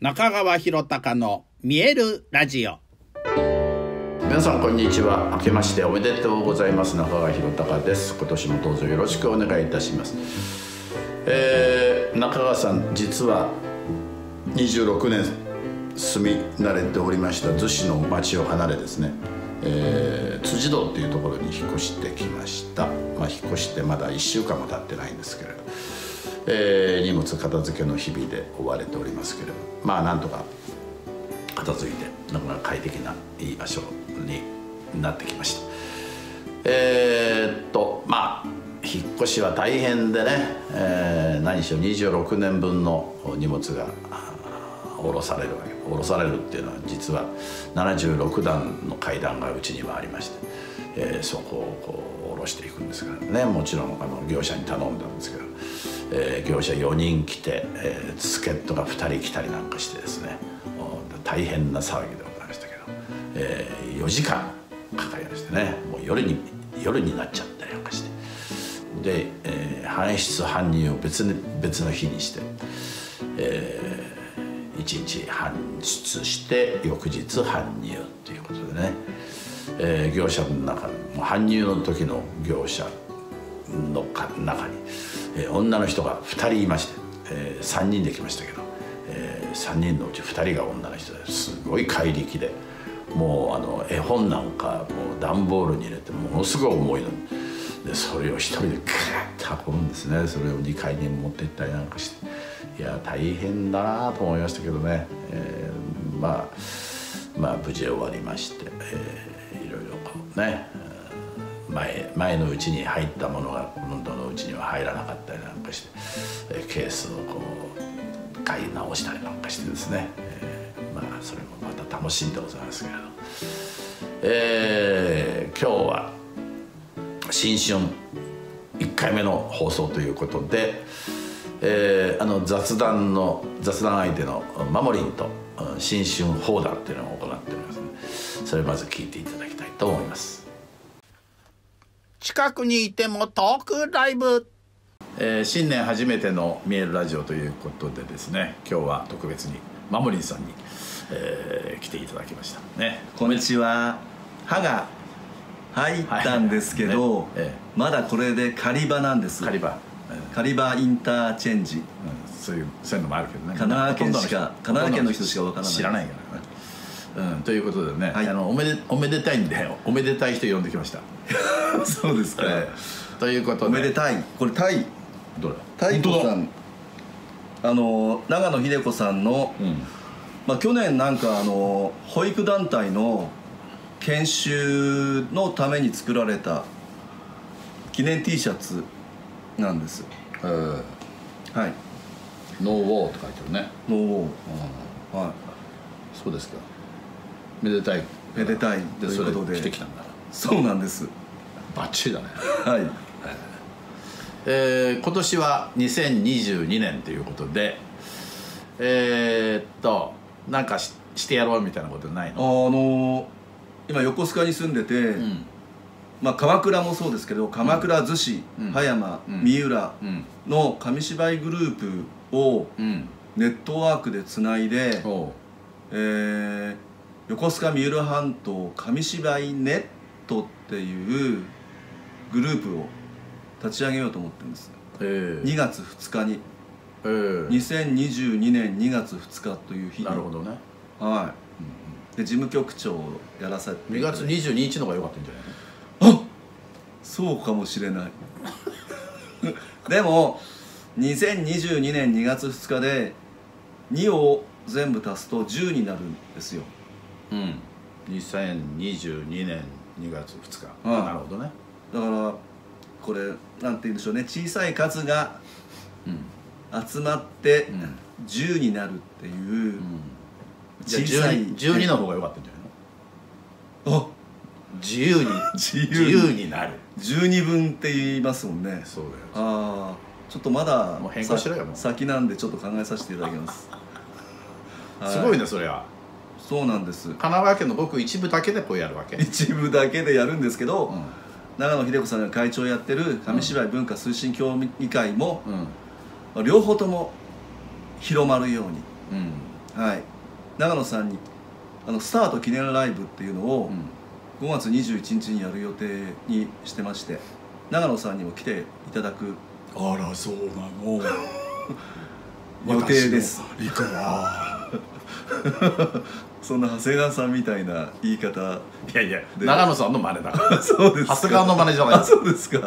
中川博隆の見えるラジオ。皆さんこんにちは。明けましておめでとうございます。中川博隆です。今年もどうぞよろしくお願いいたします、えー、中川さん実は26年住み慣れておりました。逗子の町を離れですね、えー、辻堂っていうところに引っ越してきました、まあ、引っ越してまだ1週間も経ってないんですけれど、えー、荷物片付けの日々で追われておりますけれどまあなんとか片付いてなかなか快適ないい場所になってきました。えー、っとまあ引っ越しは大変でね、えー、何しろ26年分の荷物が下ろされるわけ下ろされるっていうのは実は76段の階段がうちにはありまして、えー、そこをこう下ろしていくんですからね。もちろんあの業者に頼んだんですけど、えー、業者4人来て、えー、助っ人が2人来たりなんかしてですね。大変な騒ぎでございましたけど、えー、4時間かかりましてね。もう夜に夜になっちゃったりなんかして。で、えー、搬出搬入を別に別の日にして、えー、1日搬出して翌日搬入ということでね、えー、業者の中に搬入の時の業者の中に、えー、女の人が2人いまして、えー、3人で来ましたけど3人のうち2人が女の人ですごい怪力でもうあの絵本なんかもう段ボールに入れてものすごい重いの。でそれを一人でガーッと運ぶんですね。それを2階に持って行ったりなんかして。いや大変だなと思いましたけどね、えー、まあまあ無事終わりまして、えー、いろいろこうね。前前のうちに入ったものが今度のうちには入らなかったりなんかして、ケースをこう買い直したりなんかしてですね、えー、まあそれもまた楽しんでございますけれど、えー、今日は新春1回目の放送ということで、えー、あの雑談の雑談相手のマモリンと新春放談っていうのを行っておりますのでそれまず聞いていただきたいと思います。近くにいてもトークライブ。えー、新年初めての「見えるラジオ」ということでですね今日は特別にマモリンさんに、えー、来ていただきました。ね。こんにちは。歯が入ったんですけど、はい。ええ、まだこれで狩り場なんです。狩り場、狩り場インターチェンジ、うん、そういうそういうのもあるけどね。神奈川県しか神奈川県の人しかわからない。知らないからね、うん、ということでね、はい、あのおめでおめでたいんでおめでたい人呼んできました。そうですか、えー、ということで。おめでたい。これタイ。どれ？太鼓さん。あの長野秀子さんの、うん、まあ、去年なんかあの保育団体の研修のために作られた記念 T シャツなんです。えー、はい「ノーウォー」って書いてるね。ノーウォー、はい。そうですかめでたい。めでたい。ということで。着てきたんだそうなんです。バッチリだね。はい。えー、今年は2022年ということでえー、っとなんかししてやろうみたいなことないの？あの今横須賀に住んでて、うん、まあ、鎌倉もそうですけど鎌倉逗子、うん、葉山、うん、三浦の紙芝居グループをネットワークでつないで、う。ん、えー、横須賀三浦半島紙芝居ネットっていうグループを立ち上げようと思ってるんです、えー、2月2日に、えー、2022年2月2日という日に。なるほどね。はい、で事務局長をやらせて2月22日の方が良かったんじゃない？のあそうかもしれない。でも2022年2月2日で2を全部足すと10になるんですようん。2022年2月2日。ああなるほどね。だからこれなんて言うんでしょうね。小さい数が集まって10になるっていう、小さい12の方が良かったんじゃないの？あ？自由に自由になる。12分って言いますもんね。そうだよ。ああちょっとまだもう変更しろよ先なんでちょっと考えさせていただきます。すごいねそれはそうなんです。神奈川県の僕一部だけでこうやるわけ。一部だけでやるんですけど、うん。長野秀子さんが会長をやってる紙芝居文化推進協議会も、うん、両方とも広まるように、はい。長野さんにあのスタート記念ライブっていうのを5月21日にやる予定にしてまして長野さんにも来ていただく。あらそうなの。予定です。行くわそんな長谷川さんみたいな言い方。いやいや長野さんの真似だから。そうですか。長谷川の真似じゃないあそうですか、うん。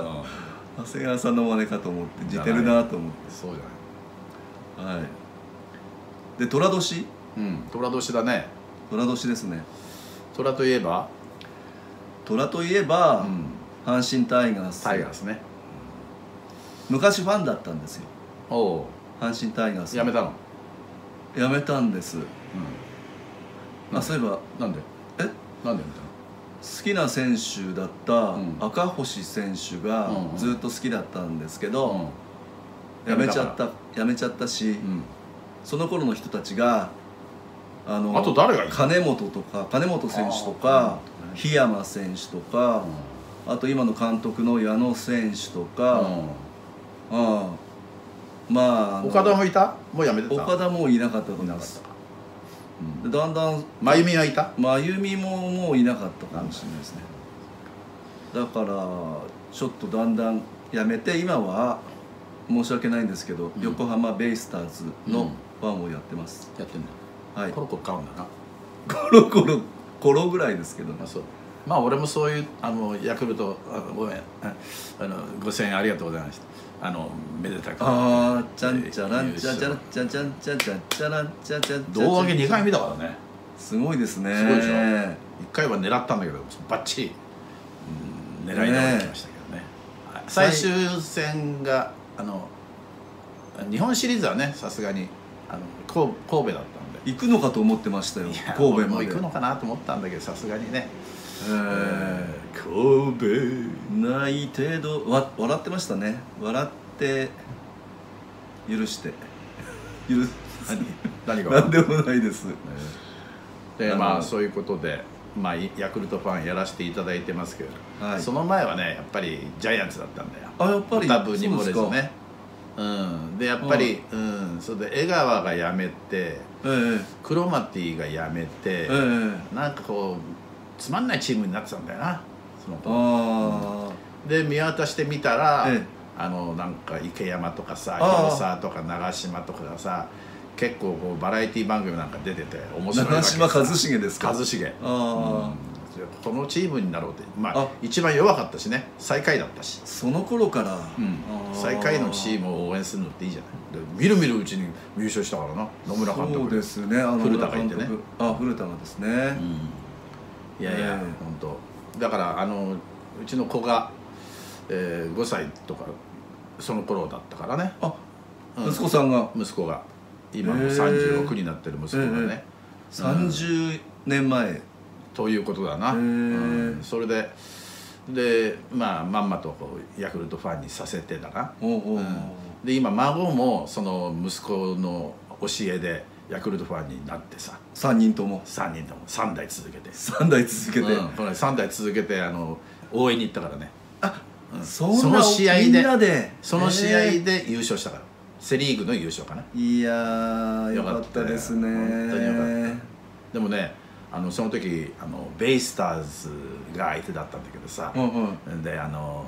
長谷川さんの真似かと思って似てるなと思っそうじゃないてはい。で寅年？うん虎年だね。寅年ですね。虎といえば？虎といえば、うん。阪神タイガース。タイガースね。昔ファンだったんですよ。おお阪神タイガース。やめたの？やめたんです。うんあそういえばなんでえ？なんでやめ好きな選手だったうん。赤星選手がずっと好きだったんですけたど、のやめちゃっやたやめちゃったし、うん。その頃の人たちがあのあと誰が金本とか金本選手とあかー檜山選手とか、あと今の監督の矢野選手とか、うん。まあ岡田もいた？もうやめてた？岡田もういなかったと思いますかでだんだん真由美はいた？真由美ももういなかったかもしれないですね。だからちょっとだんだんやめて今は申し訳ないんですけど、ん。横浜ベイスターズうん。のファンをやってます、やってんだ。はい。コロコロ買うんだな。コロコロコロぐらいですけどねあそう。まあ俺もそういうあのヤクルトあごめん。ああの5000円ありがとうございましたあのめでたくああちゃんちゃらんちゃちゃらちゃちゃんちゃちゃちゃらんちゃちゃ胴上げ2回目だからね。すごいですね。すごいでしょ。1回は狙ったんだけどバッチリ、うん、狙い倒れましたけどね。最終戦があの日本シリーズはねさすがにあの神神戸だったんで。行くのかと思ってましたよ神戸まで。行くのかなと思ったんだけどさすがにね。え神戸ーない程度。わ笑ってましたね。笑って許して。許す。何が？何でもないです。であのまあそういうことで、まあ、ヤクルトファンやらせていただいてますけど、はい。その前はねやっぱりジャイアンツだったんだよ。あやっぱり多分に漏れずそうですねうん。でやっぱり、うん。それで江川が辞めてええクロマティが辞めて、ええ。なんかこうつまんないチームになってたんだよなそので見渡してみたら、ええ。あのなんか池山とかさ広沢とか長嶋とかがさ結構こうバラエティ番組なんか出てて面白い長嶋一茂ですか？一茂。ああ、うん。このチームになろうってまああ。一番弱かったしね。最下位だったし、その頃から、うん。最下位のチームを応援するのっていいじゃない。でみるみるうちに優勝したからな。野村監督。そうですね。あの古田がいてね。あ古田がですね、うん。いやいや、ええ。本当だからあのうちの子が、えー5歳とかその頃だったからね。あ、うん。息子さんが？息子が。今もへえ36になってる息子がね、30年前、ということだな、うん。それででまあまんまとこうヤクルトファンにさせてだな、うん。で今孫もその息子の教えでヤクルトファンになってさ3人とも3人とも3代続けて3代続けて、うんこれ3代続けてあの応援に行ったからね。うん。その試合でみんなで。その試合へで優勝したから。セ・リーグの優勝かな。えいやーよかったですね。本当によかった。でもねあのその時あのベイスターズが相手だったんだけどさ、うんうん。であの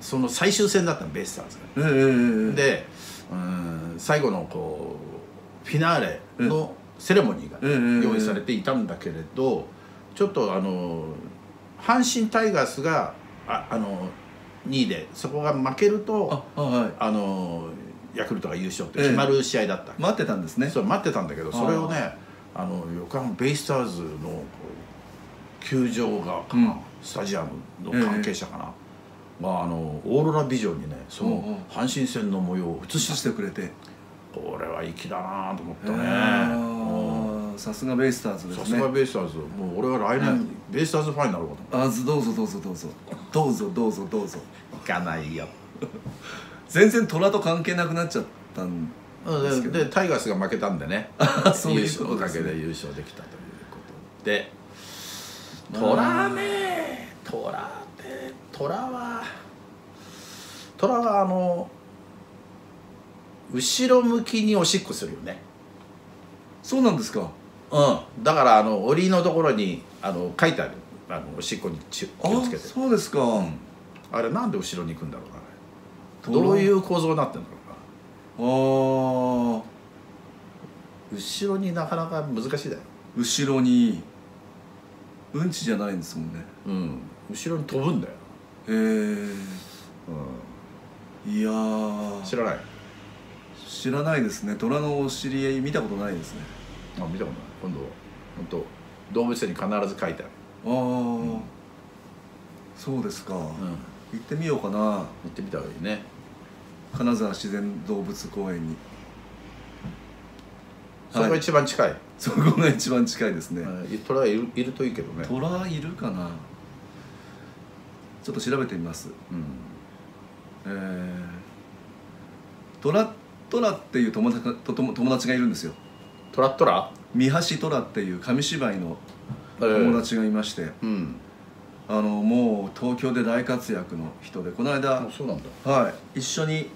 その最終戦だったのベイスターズが。ええええでうん最後のこうフィナーレのセレモニーうんが用意されていたんだけれどちょっとあの阪神タイガースがああの2位でそこが負けるとあはい。あのヤクルトが優勝って決まる試合だった、待ってたんですね。そう待ってたんだけどそれをねあの横浜ベイスターズの球場がかな、うんスタジアムの関係者かな、まあ、あのオーロラビジョンにねその阪神戦の模様を映映ししてくれてこれは粋だなと思ったへねーさすがベイスターズうんさですね。すがベイスターズ。もう俺は来はい。年ベイスターズファンになろうかと思あずどうぞどうぞ。どうぞどうぞどうぞ。どうぞ。う行かないよ全然虎と関係なくなっちゃったんですけど。ででタイガースが負けたんでね。そういうこと優勝おかげで優勝できたということで。トラね。トラってトラはトラはあの後ろ向きにおしっこするよね。そうなんですか。うん。だからあの檻のところにあの書いてある。あのおしっこに気気をあつけて。そうですか、うんあれなんで後ろに行くんだろうな。どう？いう構造になってんだろうな。ああ後ろになかなか難しいだよ。後ろにうんちじゃないんですもんね。うん。後ろに飛ぶんだよ、へえういや知らない？知らないですね。虎のお知り合い見たことないですね。あ見たことない。今度本当動物園に必ず書いてある、ああ、そうですか、うん、行ってみようかな。行ってみた方がいいね。金沢自然動物公園に。それが一番近い、そこが一番近いですね、うん。虎いるいるといいけどね、虎いるかな。ちょっと調べてみます。うん、えー、虎虎っていう友達友達がいるんですよ。トラットラ？三橋虎っていう紙芝居のええ。友達がいまして、うん。あのもう東京で大活躍の人でこの間あそうなんだ。はい一緒に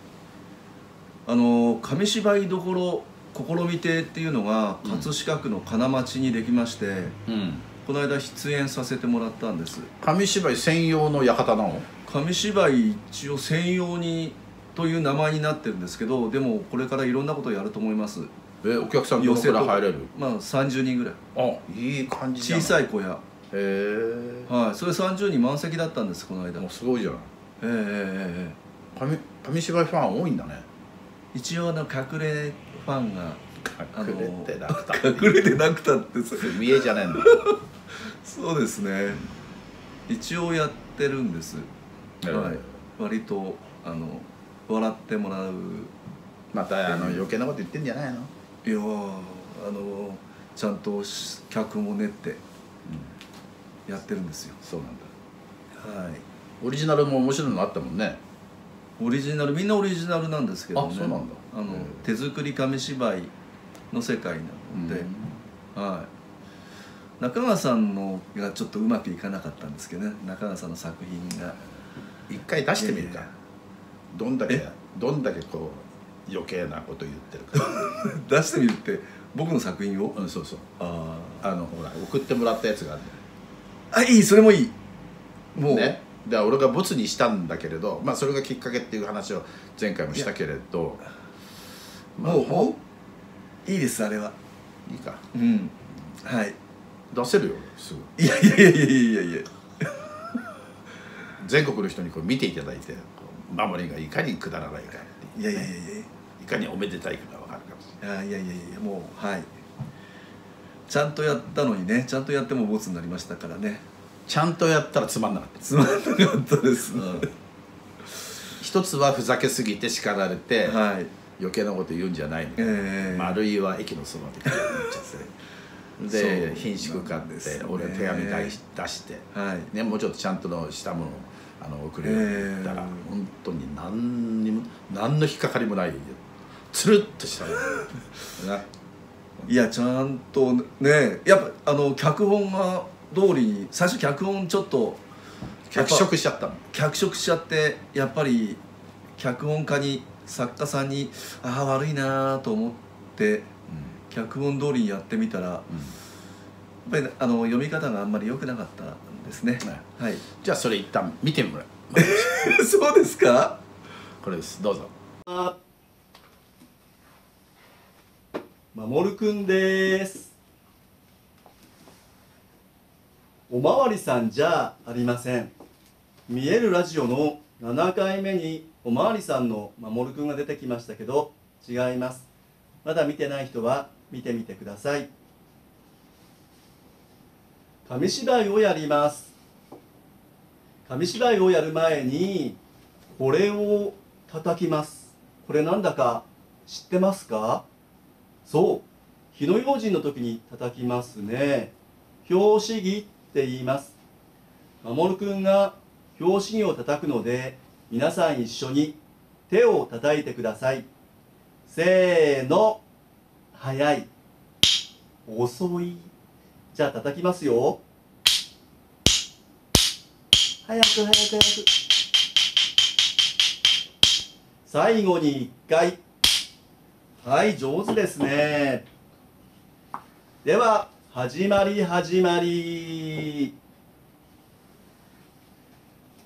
あの紙芝居どころ試み亭っていうのがうん。葛飾区の金町にできまして、うん。この間出演させてもらったんです。紙芝居専用の館なの？紙芝居一応専用にという名前になってるんですけどでもこれからいろんなことをやると思います。えお客さんどのくらい入れる？まあ30人ぐらい。あいい感じじ小さい小屋。へえ。はいそれ30人満席だったんですこの間。もうすごいじゃん。ええええええ。紙紙芝居ファン多いんだね。一応あの隠れファンが隠れてなくた。隠れてなくたってそ見えじゃねえんだ そうですね。一応やってるんです、ええ。はい。割とあの笑ってもらう。またあの余計なこと言ってんじゃないの？いやーあのちゃんとし脚本を練ってやってるんですよ。そうなんだ。はい。オリジナルも面白いのあったもんね。オリジナルみんなオリジナルなんですけどね。あそうなんだ。あの手作り紙芝居の世界なので、はい。中川さんのがちょっとうまくいかなかったんですけどね。中川さんの作品が。一回出してみるか。いやいやどんだけえ？どんだけこう余計なこと言ってるか。出してみるって僕の作品を、うんそうそう。ああのほら送ってもらったやつがあるあいいそれもいい。もう、ね。で俺がボツにしたんだけれどまあそれがきっかけっていう話を前回もしたけれどまあもうもういいですあれは。ういいか。うん。はい。出せるよすぐいやいやいやいやいやいや。全国の人にこう見ていただいて守りがいかにくだらないかっていやいやいやいいかにおめでたいかが分かるかもしれない。やいやいやいやもうはい。ちゃんとやったのにねちゃんとやってもボツになりましたからね。ちゃんとやったらつまんなかった。つまんなかったです、一つはふざけすぎて叱られて、はい。余計なこと言うんじゃないの、ええ。丸いは駅のそばで言っちゃって。で品種買ってね俺手紙出し出して、はい。ね、もうちょっとちゃんとのしたものをあの送れたら、ええ本当に何にも何の引っかかりもないつるっとしたな。いやちゃんとねやっぱあの脚本が通りに最初脚本ちょっと脚色しちゃったの。脚色しちゃってやっぱり脚本家に作家さんにああ悪いなと思って脚本通りにやってみたらやっぱりあの読み方があんまり良くなかった。んですね。ね。はい。じゃあそれ一旦見てもらう。そうですか？これです。どうぞ。まもるくんです。おまわりさんじゃありません。見えるラジオの7回目におまわりさんのまもるくんが出てきましたけど違います。まだ見てない人は見てみてください紙芝居をやります。紙芝居をやる前にこれを叩きます。これなんだか知ってますか？そう。火の用心の時に叩きますね。拍子木って言います。守くんが拍子木を叩くので皆さん一緒に手を叩いてください。せーの。早い。遅い。じゃあ叩きますよ。早く早く早く。最後に一回。はい上手ですね。では始まり始まり。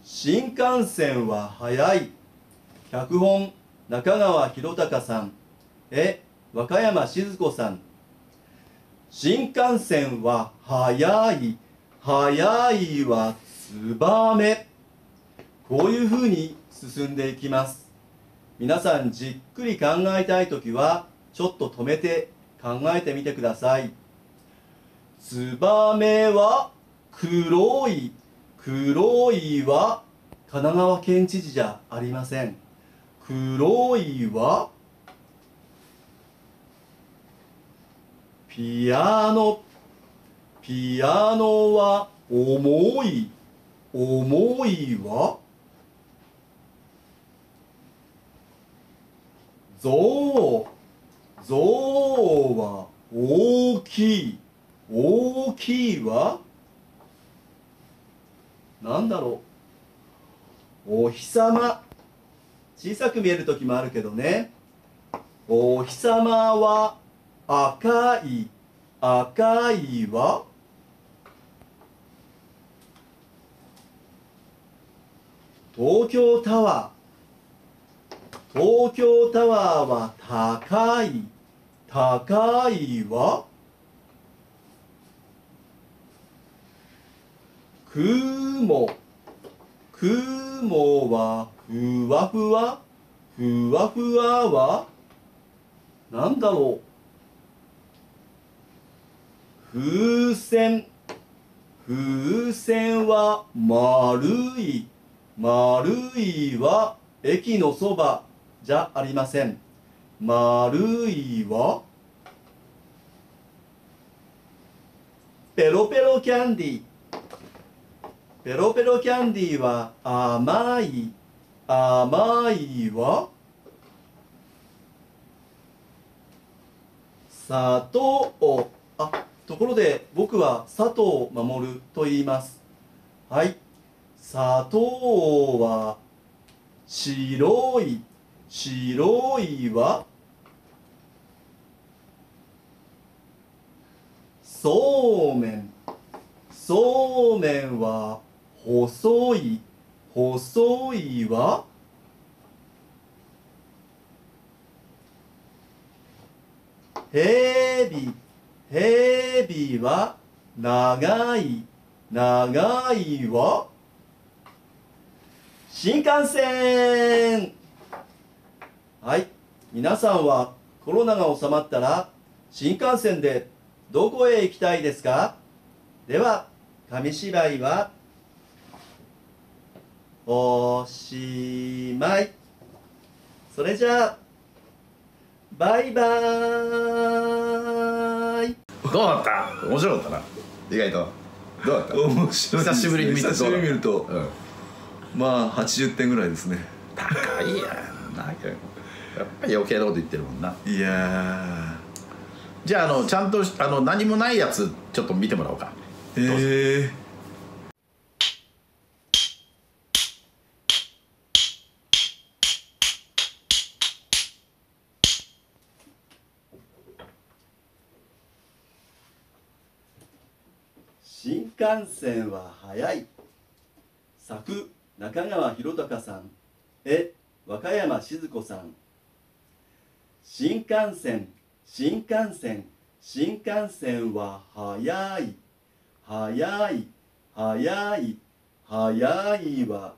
新幹線は早い。脚本中川博隆さん。え和歌山静子さん。新幹線は早い早いはツバメ。こういうふうに進んでいきます。皆さんじっくり考えたい時はちょっと止めて考えてみてください。ツバメは黒い黒いは神奈川県知事じゃありません。黒いはピアノ。ピアノは重い。重いは？象象は大きい。大きいは？なんだろう？お日様。小さく見える時もあるけどね。お日様は赤い赤いは？東京タワー。東京タワーは高い。高いは？雲。雲はふわふわ？ふわふわは？なんだろう？風船風船は丸い丸いは駅のそばじゃありません。丸いはペロペロキャンディー。ペロペロキャンディーは甘い甘いは砂糖あところで僕は佐藤守と言います。はい。砂糖は白い。白いはそうめん。そうめんは細い。細いはヘビヘビは長い長いは？新幹線。はい。皆さんはコロナが収まったら新幹線でどこへ行きたいですか？では紙芝居はおしまい。それじゃあバイバーイ。どうだった？面白かったな。意外と。どうだった？面白い久しぶりに見て久しぶりに見ると。うん、まあ80点ぐらいですね。高いやんな。やっぱり余計なこと言ってるもんな。いやじゃああのちゃんとあの何もないやつちょっと見てもらおうか。ー。へえ新幹線は早い。作中川博隆さん。絵和歌山静子さん。新幹線新幹線新幹線は早い。早い早い早いは。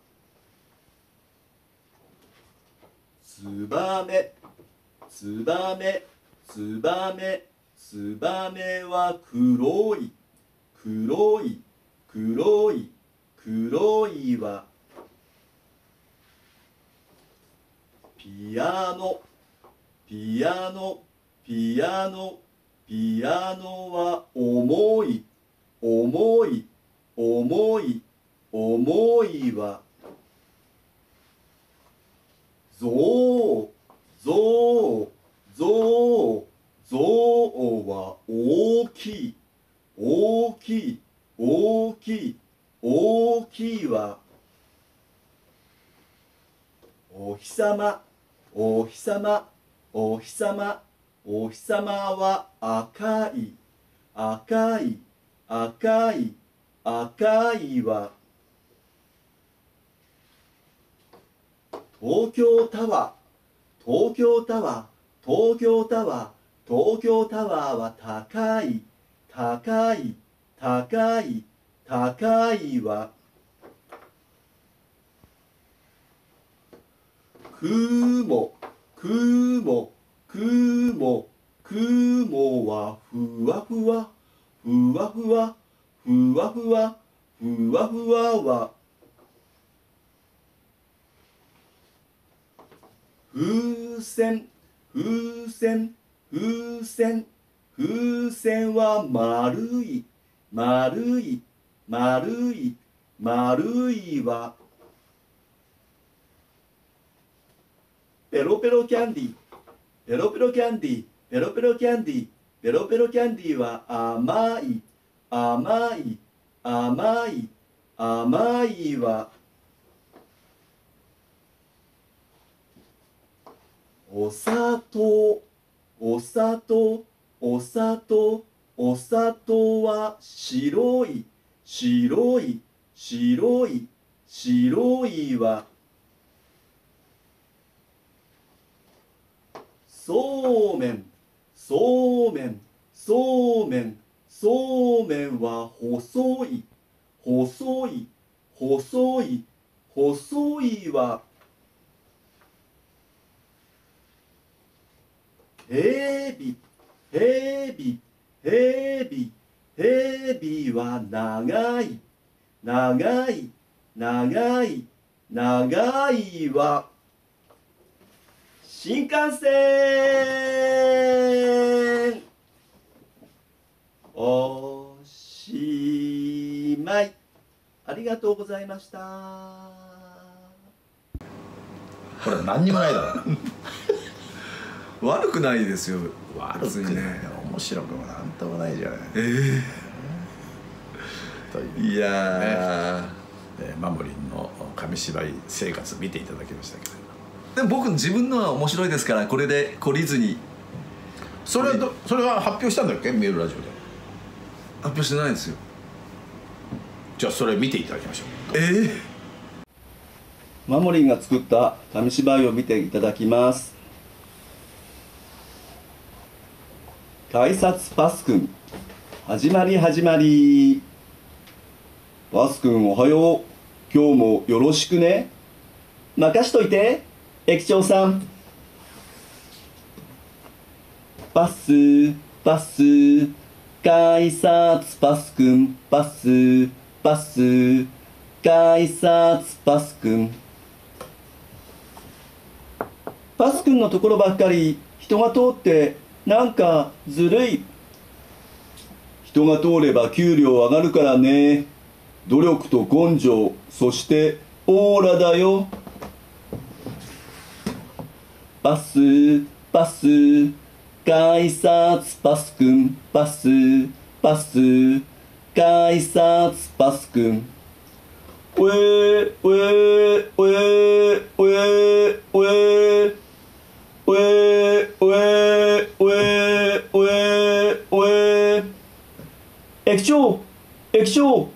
ツバメツバメツバメツバメは黒い。黒い黒い黒いはピアノピアノピアノピアノは重い重い重い重いは象象象象は大きい大きい大きい大きいはお日様お日様お日様お日様は赤い赤い赤い赤いは。東京タワー東京タワー東京タワー東京タワーは高い高い高い高いは。雲。雲雲雲はふわふわふわふわふわふわふわふわは。風船風船風船風船は丸い丸い丸い丸いは。ペロペロキャンディペロペロキャンディペロペロキャンディペロペロキャンディは甘い。甘い。甘い。甘いは。お砂糖。お砂糖。お砂糖。お砂糖は白い。白い。白い。白いは。そうめんそうめんそうめんそうめんは細い細い細い細いはヘビヘビヘビヘビは長い長い長い長いは新幹線。おしまい。ありがとうございました。これ何にもないだろ。悪くないですよ。悪くない。ね。面白くもなんともないじゃない。えというえいやえーマモリンの紙芝居生活見ていただきましたけれど。ーでも僕自分のは面白いですからこれで懲りずに。それはどそれは発表したんだっけ？メールラジオで。発表してないんですよ。じゃあそれ見ていただきましょう。ええ。マモリンが作った紙芝居を見ていただきます。改札パスくん始まり始まり。パスくんおはよう。今日もよろしくね。任しといて駅長さん。パスパス。改札パスくん。パスパス。改札パスくん。パスくんのところばっかり人が通ってなんかずるい。人が通れば給料上がるからね。努力と根性。そしてオーラだよ。パスパス改札パスくんパスパス改札パスくん。ウェーウェーウェーウェーウェーウェーウェーウェーウェーウェー駅長駅長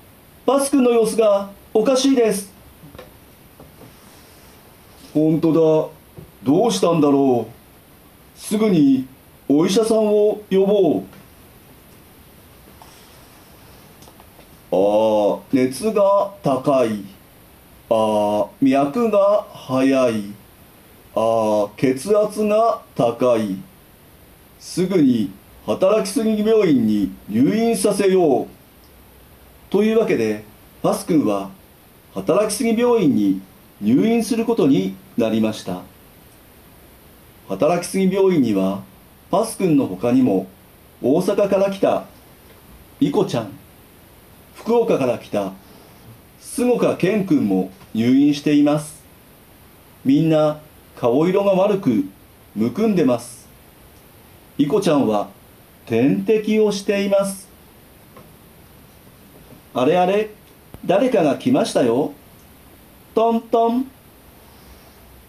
バス君の様子がおかしいです。本当だ。どうしたんだろう。すぐにお医者さんを呼ぼう。ああ熱が高い。ああ脈が速い。ああ血圧が高い。すぐに働きすぎ病院に入院させよう。というわけでパス君は働きすぎ病院に入院することになりました。働きすぎ病院にはパス君の他にも大阪から来たイコちゃん福岡から来た菅岡健君も入院しています。みんな顔色が悪くむくんでます。イコちゃんは点滴をしています。あれあれ誰かが来ましたよ。トントン。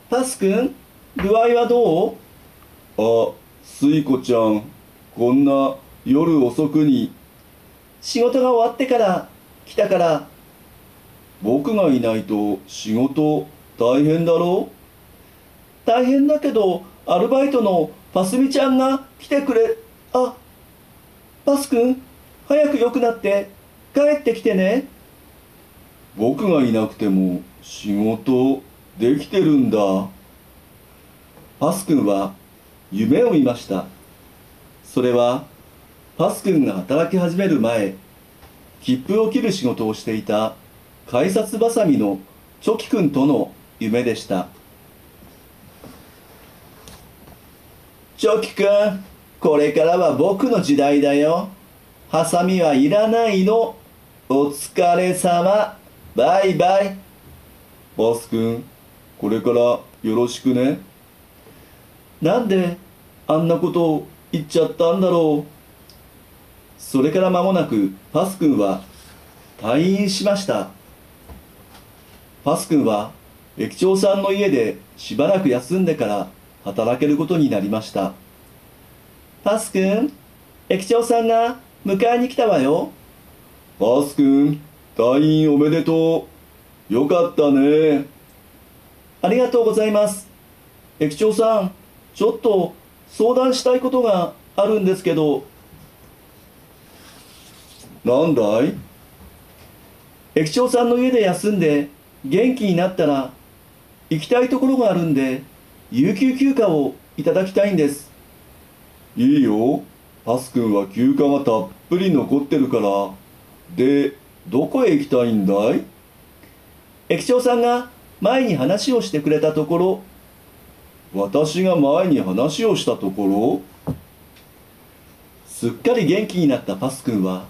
パス君具合はどう？あスイコちゃんこんな夜遅くに。仕事が終わってから来たから。僕がいないと仕事大変だろう？大変だけどアルバイトのパスミちゃんが来てくれ。あパスくん早く良くなって帰ってきてね。僕がいなくても仕事できてるんだパスくんは夢を見ました。それはパスくんが働き始める前切符を切る仕事をしていた改札ばさみのチョキくんとの夢でした。チョキくんこれからは僕の時代だよ。ハサミはいらないの。お疲れ様。バイバイ。バスくんこれからよろしくね。なんであんなことを言っちゃったんだろう。それから間もなくパスくんは退院しました。パスくんは駅長さんの家でしばらく休んでから働けることになりました。パスくん駅長さんが迎えに来たわよ。パスくん退院おめでとう。よかったね。ありがとうございます。駅長さんちょっと相談したいことがあるんですけど。なんだい？駅長さんの家で休んで元気になったら行きたいところがあるんで有給休暇をいただきたいんです。いいよ。パスくんは休暇がたっぷり残ってるから。でどこへ行きたいんだい？駅長さんが前に話をしてくれたところ私が前に話をしたところすっかり元気になったパスくんは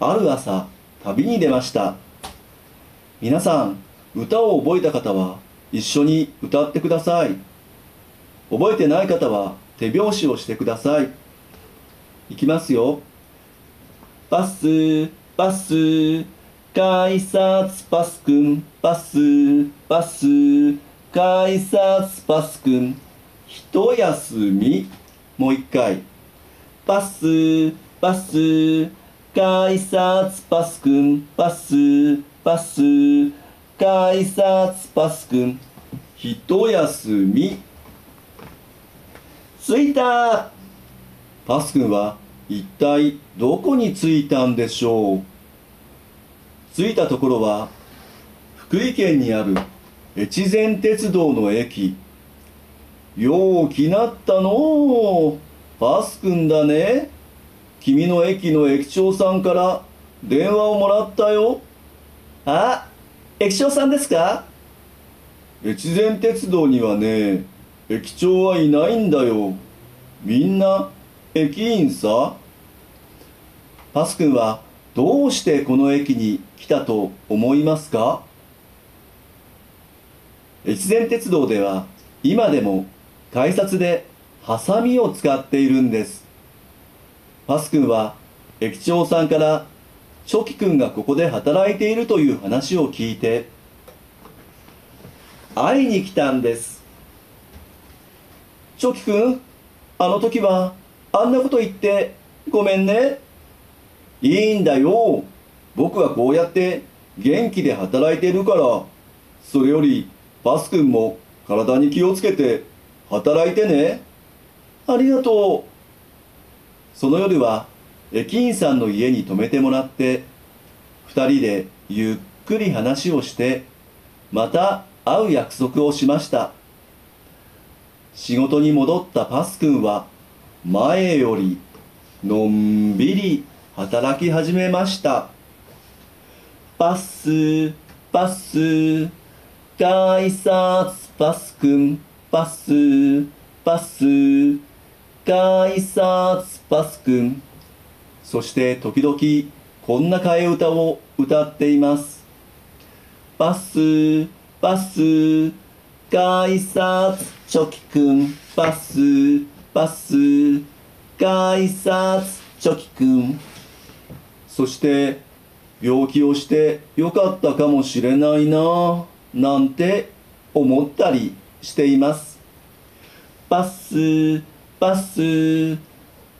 ある朝旅に出ました。皆さん歌を覚えた方は一緒に歌ってください。覚えてない方は手拍子をしてください。いきますよ。バスバス改札パスくんバスバス。改札パスくん。一休み。もう一回。バスバス。改札パスくん。バスバス。改札パスくん。一休み。着いた。パスくんは一体どこに着いたんでしょう。着いたところは福井県にある越前鉄道の駅。よう気なったの。うパスくんだね。君の駅の駅長さんから電話をもらったよ。あ駅長さんですか？越前鉄道にはね駅長はいないんだよ。みんな駅員さパスくんはどうしてこの駅に来たと思いますか？越前鉄道では今でも改札でハサミを使っているんです。パスくんは駅長さんからチョキくんがここで働いているという話を聞いて会いに来たんです。チョキくんあの時はあんなこと言ってごめんね。いいんだよ。僕はこうやって元気で働いているから。それよりパスくんも体に気をつけて働いてね。ありがとう。その夜は駅員さんの家に泊めてもらって二人でゆっくり話をしてまた会う約束をしました。仕事に戻ったパスくんは前よりのんびり働き始めました。パスパス。改札パスくんパス。パス改札パスくんそして時々こんな替え歌を歌っています。パスパス。改札チョキくんパス。パス。改札チョキくん。そして病気をしてよかったかもしれないな。なんて思ったりしています。パスパス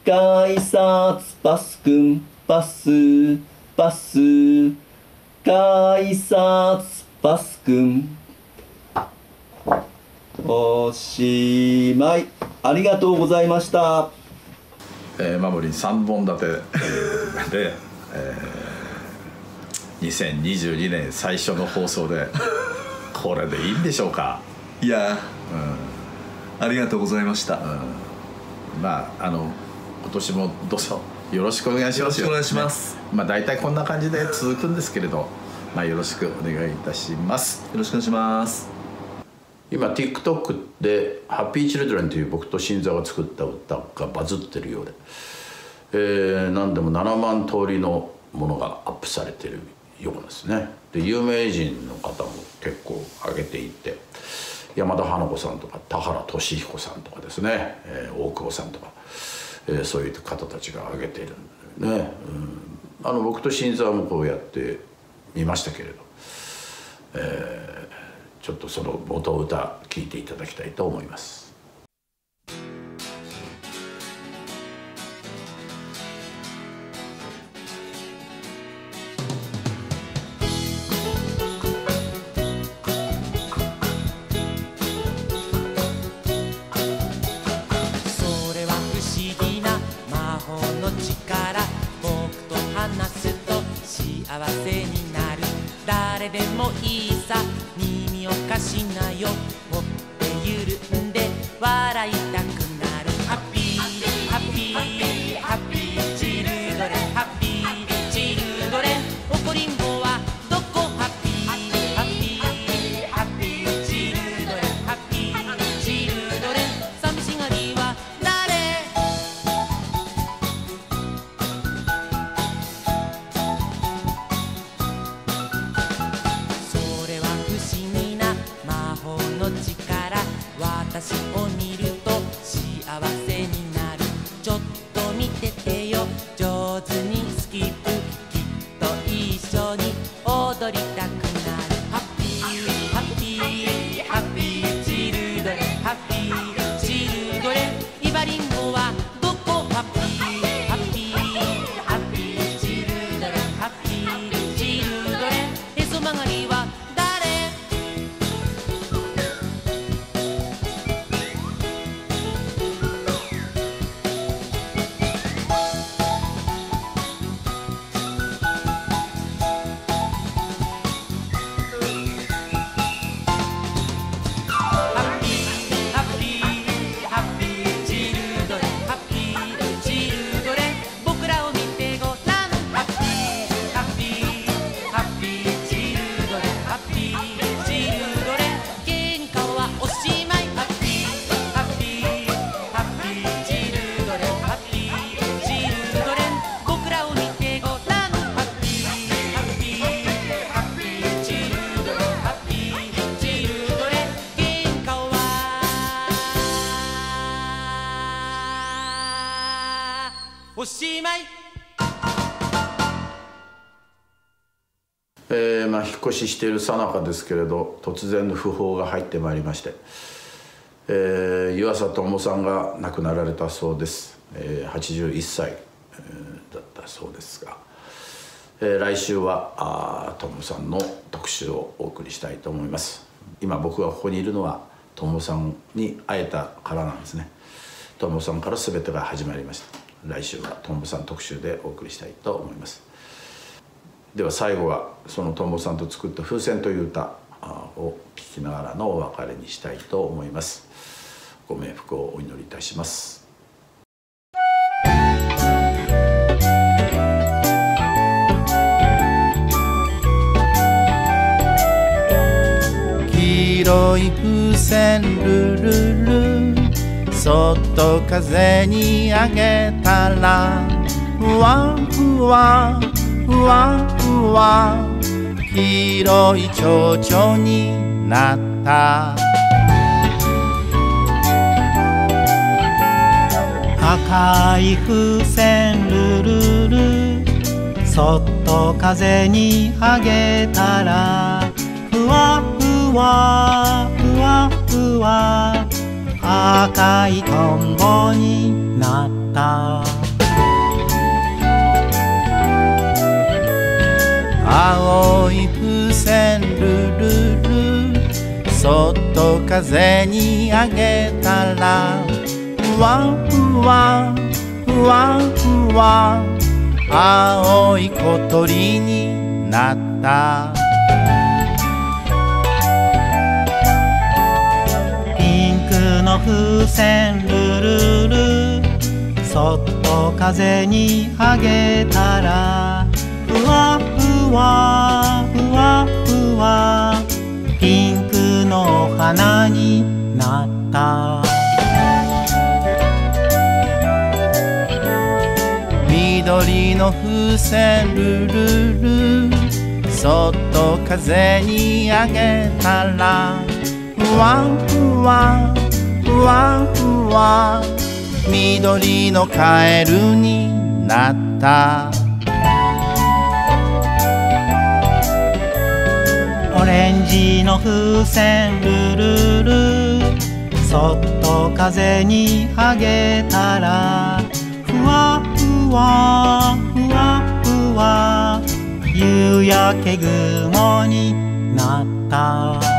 改札パスくん。パスパス改札パスくん。おしまい。ありがとうございました。えー、マモリン3本立て。で、えー、2022年最初の放送で。これでいいんでしょうか？いや、うん、ありがとうございました、うん、まああの今年もどうぞよろしくお願いしますよ。ろしくお願いします、ね、まあ大体こんな感じで続くんですけれどまあよろしくお願いいたします。よろしくお願いします。今 TikTok で「ハッピーチルドレンという僕と新座が作った歌がバズってるようで、えー、何でも7万通りのものがアップされてるようですね。で有名人の方も結構上げていて山田花子さんとか田原俊彦さんとかですね、えー、大久保さんとか、えー、そういう方たちが上げているんでね、うん、あの僕と新座もこうやって見ましたけれど、えーちょっとその元歌聴いていただきたいと思います。誰でもいい。ししているさなかですけれど突然の訃報が入ってまいりまして、えー、湯浅智さんが亡くなられたそうです、えー、81歳、えーだったそうですが、えー来週はあー智さんの特集をお送りしたいと思います。今僕がここにいるのは智さんに会えたからなんですね。智さんから全てが始まりました。来週は智さん特集でお送りしたいと思います。では最後はそのともさんと作った「風船」という歌を聴きながらのお別れにしたいと思います。ご冥福をお祈りいたします。黄色い風船ルルルそっと風にあげたらふわふわ。ふわふわ黄色い蝶々になった。赤い風船ルルルそっと風にあげたらふわふわふわふわ赤いトンボになった。青い風船ルルルそっと風にあげたらふわふわふわふわ青い小鳥になった。ピンクの風船ルルルそっと風にあげたらふわふわ。わふわふわ。ピンクのお花になった。緑の風船ルルル。そっと風にあげたら。ふわふわふわふわ。緑のカエルになった。オレンジの風船ルルル。そっと風にあげたらふわふわふわふわ夕焼け雲になった。